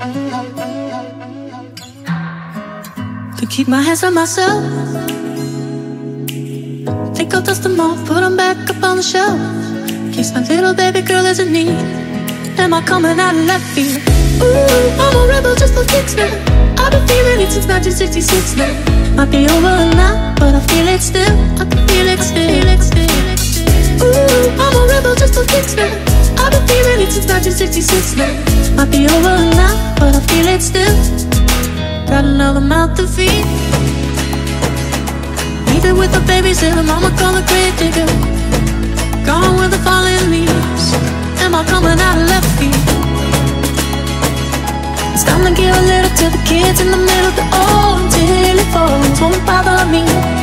To keep my hands on myself. Think I'll dust them off, put them back up on the shelf. Case my little baby girl as in need Am I coming out of left field? Ooh, I'm a rebel just for kicks now. I've been feeling it since 1966 now. Might be over now, but I feel it still. I can feel it still, feel it still. Ooh, I'm a rebel just for kicks now. I've been feeling it since 1966 now. Might be over now, but I feel it still. Got another mouth to feed. Leave it with the the mama call a grave digger. Gone with the falling leaves. Am I coming out of left field? It's time to give a little to the kids in the middle. The old until it falls won't bother me.